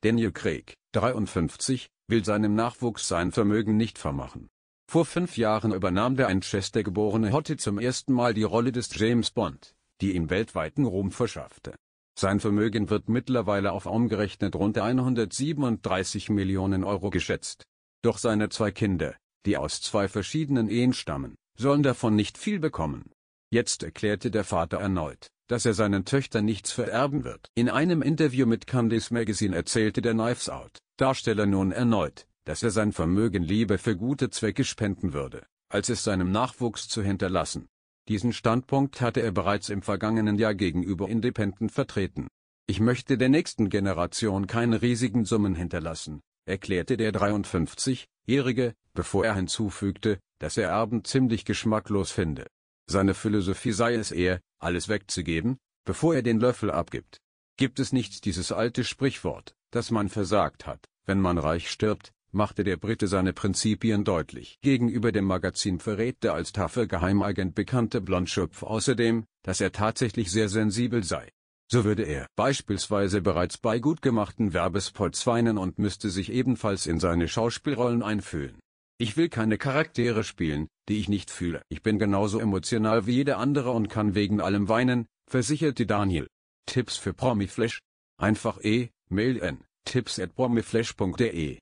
Daniel Craig, 53, will seinem Nachwuchs sein Vermögen nicht vermachen. Vor fünf Jahren übernahm der in Chester geborene Hotte zum ersten Mal die Rolle des James Bond, die ihm weltweiten Ruhm verschaffte. Sein Vermögen wird mittlerweile auf umgerechnet rund 137 Millionen Euro geschätzt. Doch seine zwei Kinder, die aus zwei verschiedenen Ehen stammen, sollen davon nicht viel bekommen. Jetzt erklärte der Vater erneut, dass er seinen Töchtern nichts vererben wird. In einem Interview mit Candice Magazine erzählte der Knives Out Darsteller nun erneut, dass er sein Vermögen lieber für gute Zwecke spenden würde, als es seinem Nachwuchs zu hinterlassen. Diesen Standpunkt hatte er bereits im vergangenen Jahr gegenüber Independent vertreten. Ich möchte der nächsten Generation keine riesigen Summen hinterlassen, erklärte der 53-Jährige, bevor er hinzufügte, dass er Erben ziemlich geschmacklos finde. Seine Philosophie sei es eher, alles wegzugeben, bevor er den Löffel abgibt. Gibt es nicht dieses alte Sprichwort, dass man versagt hat, wenn man reich stirbt, machte der Brite seine Prinzipien deutlich. Gegenüber dem Magazin verrät der als taffer Geheimagent bekannte Blondschöpf außerdem, dass er tatsächlich sehr sensibel sei. So würde er beispielsweise bereits bei gut gemachten Werbespots weinen und müsste sich ebenfalls in seine Schauspielrollen einfühlen. Ich will keine Charaktere spielen, die ich nicht fühle. Ich bin genauso emotional wie jeder andere und kann wegen allem weinen, versicherte Daniel. Tipps für Promiflash? Einfach e, mail n, tipps at promiflash.de